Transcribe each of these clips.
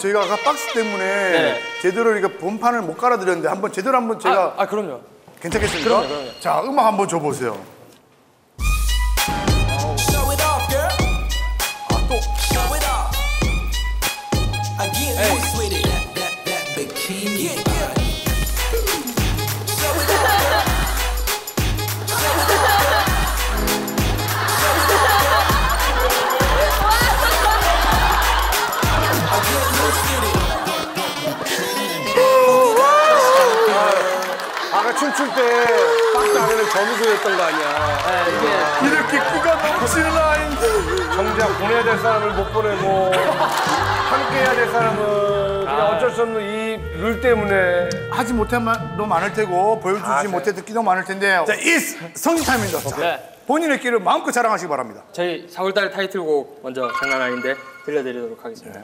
저희가 아까 박스 때문에 네. 제대로 이렇게 본판을 못 깔아드렸는데 한번 제대로 한번 제가 아, 아 그럼요. 괜찮겠습니까? 그럼요, 그럼요. 자 음악 한번 줘보세요. It 아까 춤출 때 박스 안에는 점수였던 거 아니야. 네, 이게 이렇게 끼가 넘치는 아인데 정작 보내야 될 사람을 못 보내고 함께 해야 될 사람은 그냥 어쩔 수 없는 이 룰 때문에 하지 못한 말도 많을 테고 보여주지 아, 네. 못했던 끼도 많을 텐데 자 이 성지 타임입니다. 자, 네. 본인의 끼를 마음껏 자랑하시기 바랍니다. 저희 4월달 타이틀곡 먼저 장난 아닌데 들려드리도록 하겠습니다.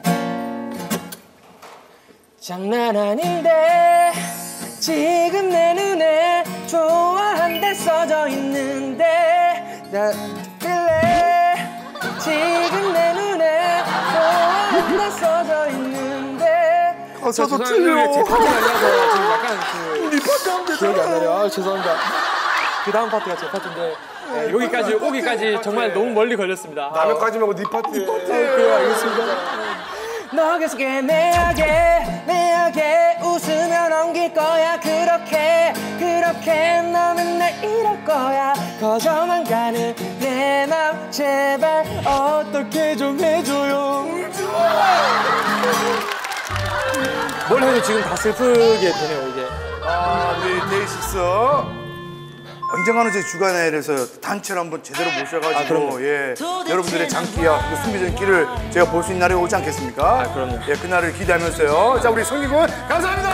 장난 아닌데 지금 좋아한다 써져 있는데 나 빌래 지금 내 눈에 좋아한다 써져 있는데 가사도. 제 틀려. 파트가 아니라서 지금 약간 그네 파트 하면 기억이 안 되잖아. 나네요. 아, 죄송합니다. 그 다음 파트가 제 파트인데 네, 여기까지 오기까지 정말 너무 멀리 걸렸습니다. 아, 남의 까지 말고 네 파트에 그래요, 알겠습니다. 너 계속 애매하게 매하게 웃으며 넘길 거야. 그렇게 그렇게 너는 날 이럴 거야. 거저만 가는 내 맘 제발 어떻게 좀 해줘요. 뭘 해도 지금 다 슬프게 되네요 이게. 아, 우리 데이식스 언젠가는 제 주간회에서 단체로 한번 제대로 아, 모셔가지고 그럼요. 예 여러분들의 장기야 그리고 숨겨진 끼를 제가 볼 수 있는 날이 오지 않겠습니까? 아, 그럼요. 예 그날을 기대하면서요. 자 우리 성기군 감사합니다.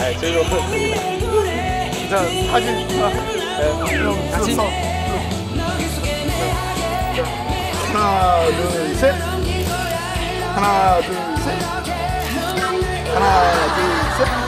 아, 즐거웠습니다 자 사진 형, 같이. 서. 하나 둘 셋. 하나 둘 셋. 하나 둘 셋.